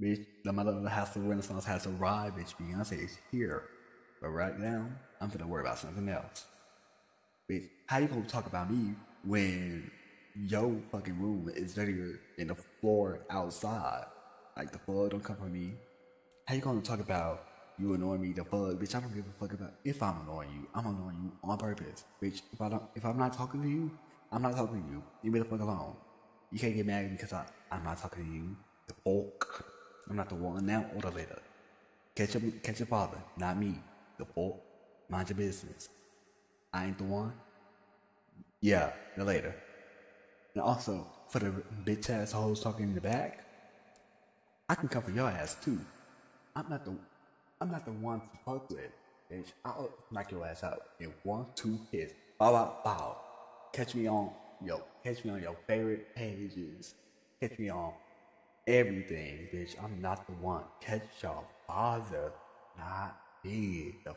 Bitch, the mother of the house of Renaissance has arrived, bitch. Beyonce is here. But right now, I'm gonna worry about something else. Bitch, how you gonna talk about me when your fucking room is dirtier than the floor outside? Like the floor don't come from me. How you gonna talk about you annoying me the fuck? Bitch, I don't give a fuck about if I'm annoying you. I'm annoying you on purpose. Bitch, if I don't if I'm not talking to you, I'm not talking to you. Leave me the fuck alone. You can't get mad because I, I'm not talking to you. The fuck. I'm not the one now or the later. Catch your, catch your father, not me. The fuck. Mind your business. I ain't the one. Yeah, the later. And also, for the bitch ass hoes talking in the back, I can cover your ass too. I'm not the I'm not the one to fuck with, bitch. I'll knock your ass out in one, two hits. Bow, bow, bow. Catch me on yo, catch me on your favorite pages. Catch me on everything, bitch. I'm not the one. Catch your father, not me. The.